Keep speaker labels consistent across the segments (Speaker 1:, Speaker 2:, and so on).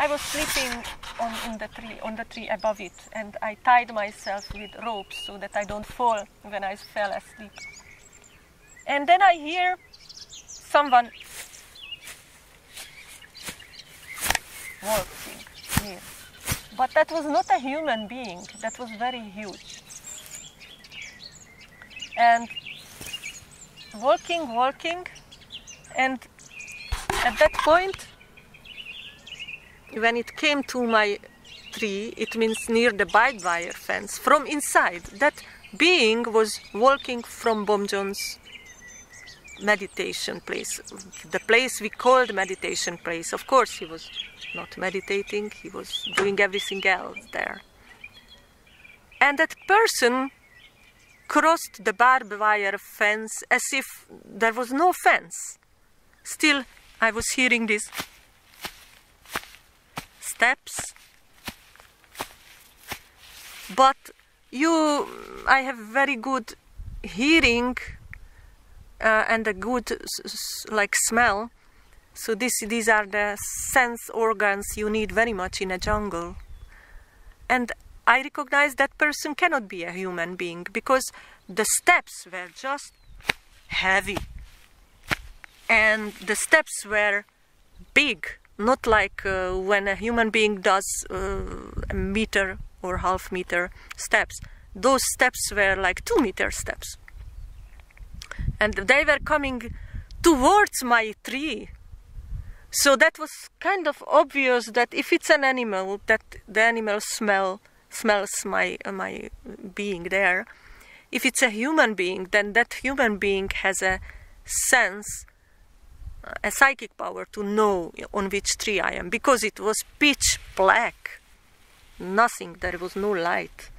Speaker 1: I was sleeping on the tree, on the tree above it, and I tied myself with ropes so that I don't fall when I fell asleep. And then I hear someone walking near. But that was not a human being, that was very huge. And walking, walking, and at that point, when it came to my tree, it means near the barbed wire fence, from inside, that being was walking from Bomjon's meditation place, the place we called meditation place. Of course, he was not meditating, he was doing everything else there. And that person crossed the barbed wire fence as if there was no fence. Still, I was hearing these steps. But you, I have very good hearing uh, and a good like smell. So this, these are the sense organs you need very much in a jungle. And I recognize that person cannot be a human being because the steps were just heavy. And the steps were big, not like uh, when a human being does uh, a meter or half meter steps. Those steps were like two meter steps and they were coming towards my tree. So that was kind of obvious that if it's an animal, that the animal smell smells my uh, my being there. If it's a human being, then that human being has a sense, a psychic power to know on which tree I am, because it was pitch black, nothing. There was no light,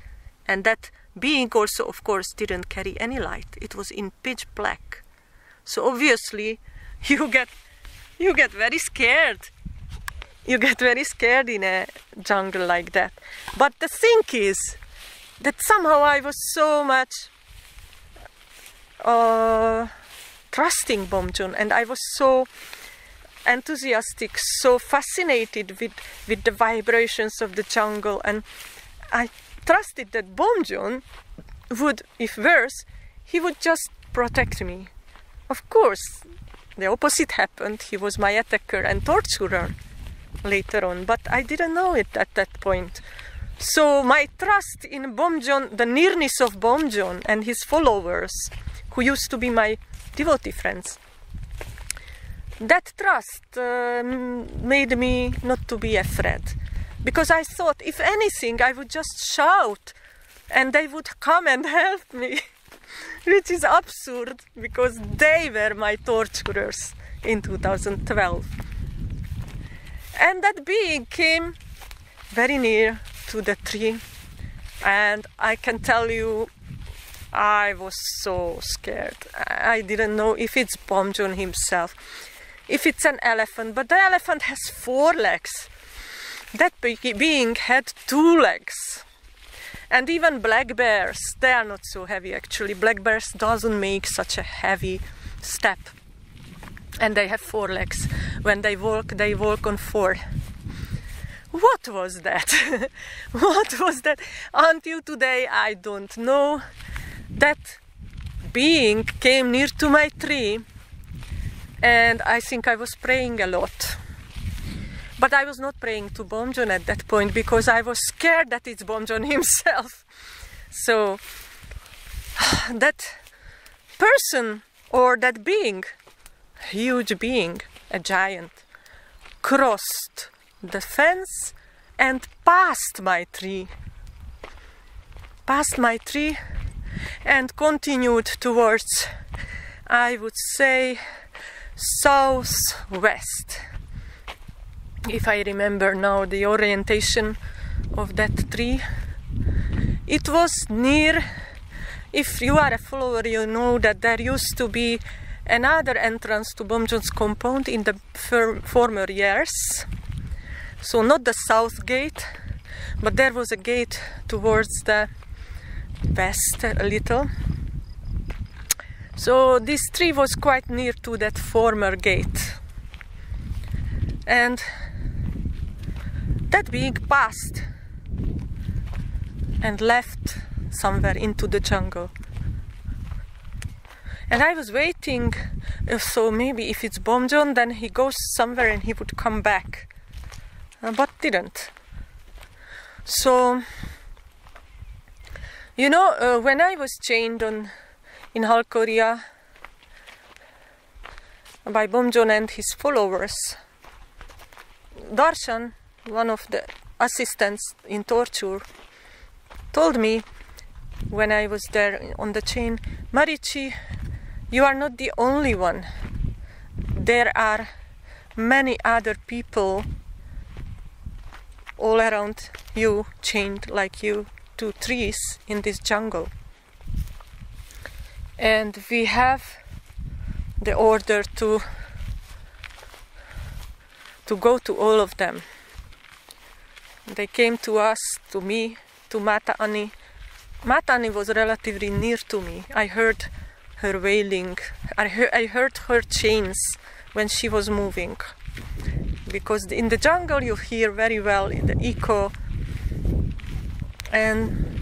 Speaker 1: and that being also, of course, didn't carry any light. It was in pitch black. So obviously, you get you get very scared. You get very scared in a jungle like that. But the thing is that somehow I was so much uh, trusting Bomjon, and I was so enthusiastic, so fascinated with with the vibrations of the jungle, and I trusted that Bomjon would, if worse, he would just protect me. Of course, the opposite happened. He was my attacker and torturer later on, but I didn't know it at that point. So my trust in Bomjon, the nearness of Bomjon and his followers, who used to be my devotee friends, that trust uh, made me not to be afraid. Because I thought if anything I would just shout and they would come and help me which is absurd because they were my torturers in 2012 and that being came very near to the tree. And I can tell you I was so scared I didn't know if it's Bomjon himself if it's an elephant but the elephant has four legs that being had two legs. And even black bears, they are not so heavy actually. Black bears doesn't make such a heavy step. And they have four legs. When they walk, they walk on four. What was that? what was that? Until today, I don't know. That being came near to my tree, and I think I was praying a lot. But I was not praying to Bomjon at that point because I was scared that it's Bomjon himself. So that person or that being, huge being, a giant, crossed the fence and passed my tree. Passed my tree and continued towards, I would say, southwest if I remember now the orientation of that tree. It was near, if you are a follower, you know that there used to be another entrance to Bomjon's compound in the former years. So, not the south gate, but there was a gate towards the west a little. So, this tree was quite near to that former gate. And that being passed and left somewhere into the jungle. And I was waiting, uh, so maybe if it's Bomjon, then he goes somewhere and he would come back. Uh, but didn't. So, you know, uh, when I was chained on in Halkhoriya by Bomjon and his followers, Darshan, one of the assistants in torture, told me when I was there on the chain, Mareechi, you are not the only one. There are many other people all around you, chained like you to trees in this jungle. And we have the order to to go to all of them. They came to us, to me, to Mata Ani. Mata Ani was relatively near to me. I heard her wailing. I, he- I heard her chains when she was moving. Because in the jungle you hear very well in the echo. And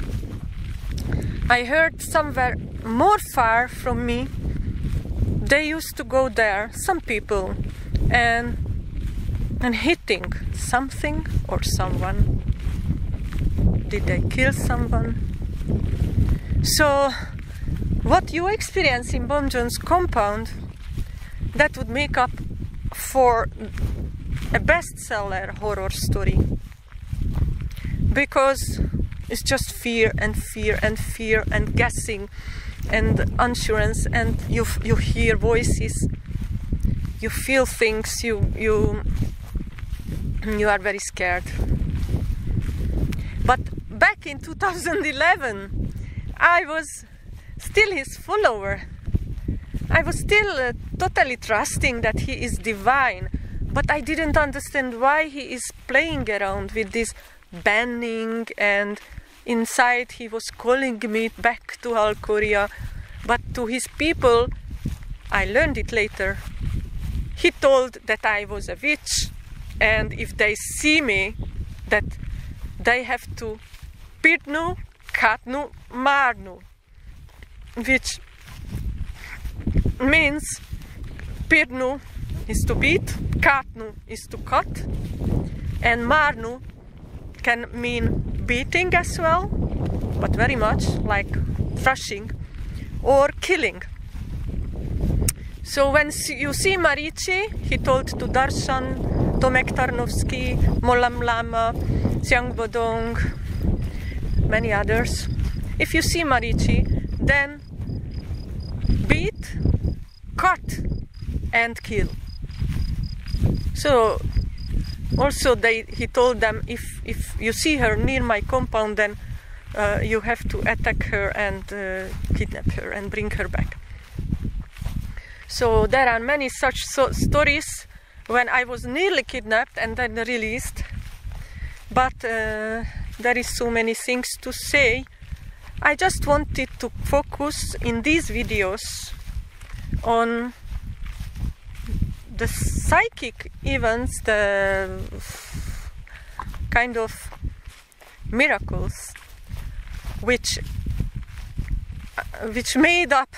Speaker 1: I heard somewhere more far from me, they used to go there, some people, and and hitting something or someone. Did they kill someone? So, what you experience in Bomjon's compound, that would make up for a bestseller horror story. Because it's just fear and fear and fear and guessing and assurance and you you hear voices. You feel things. You you you are very scared. But back in 2011 i was still his follower. I was still uh, totally trusting that he is divine but i didn't understand why he is playing around with this banning and inside he was calling me back to Halkhoriya but to his people I learned it later. He told that I was a witch and if they see me that they have to pirnu, katnu, marnu which means pirnu is to beat, katnu is to cut and marnu can mean beating as well, but very much like thrashing or killing. So when you see Mareechi, he told to Darshan, Tomek Tarnowski, Molam Lama, Xiang Bodong, many others. If you see Mareechi, then beat, cut, and kill. So also they he told them if if you see her near my compound then uh, you have to attack her and uh, kidnap her and bring her back. So there are many such so stories when i was nearly kidnapped and then released. But uh, there is so many things to say. I just wanted to focus in these videos on the psychic events, the kind of miracles which which made up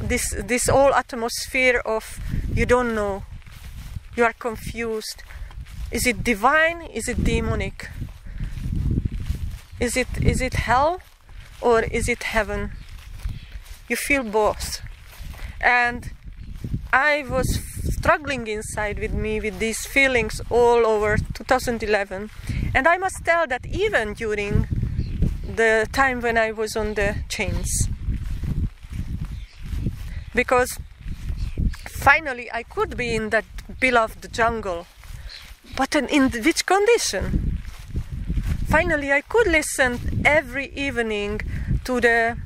Speaker 1: this this whole atmosphere of you don't know, you are confused. Is it divine? Is it demonic? Is it is it hell or is it heaven? You feel both. And I was struggling inside with me with these feelings all over 2011 and I must tell that even during the time when I was on the chains. Because finally I could be in that beloved jungle. But in, in which condition? Finally I could listen every evening to the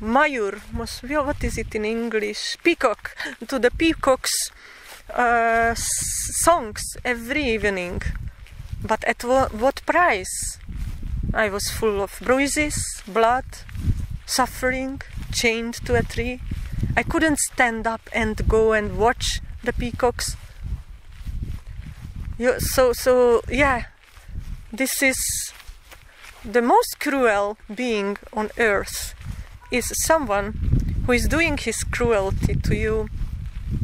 Speaker 1: Mayur, what is it in English? Peacock, to the peacock's uh, songs every evening. But at what price? I was full of bruises, blood, suffering, chained to a tree. I couldn't stand up and go and watch the peacocks. so so yeah this is the most cruel being on earth is someone who is doing his cruelty to you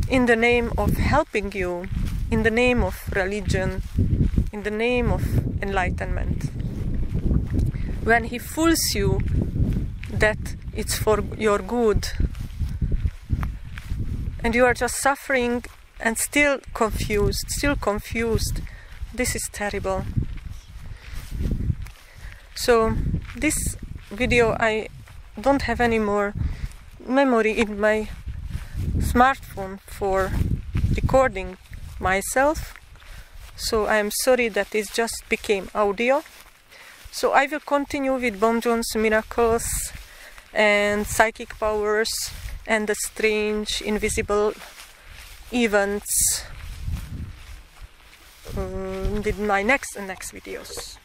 Speaker 1: in the name of helping you in the name of religion in the name of enlightenment when he fools you that it's for your good and you are just suffering and still confused, still confused. This is terrible. So, this video I don't have any more memory in my smartphone for recording myself. So I am sorry that it just became audio. So I will continue with Bomjon's miracles and psychic powers and the strange invisible events um, with my next and next videos.